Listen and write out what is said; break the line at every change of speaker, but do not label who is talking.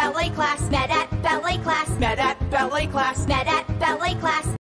ballet class. Met at ballet class.
Met at ballet class.
Met at.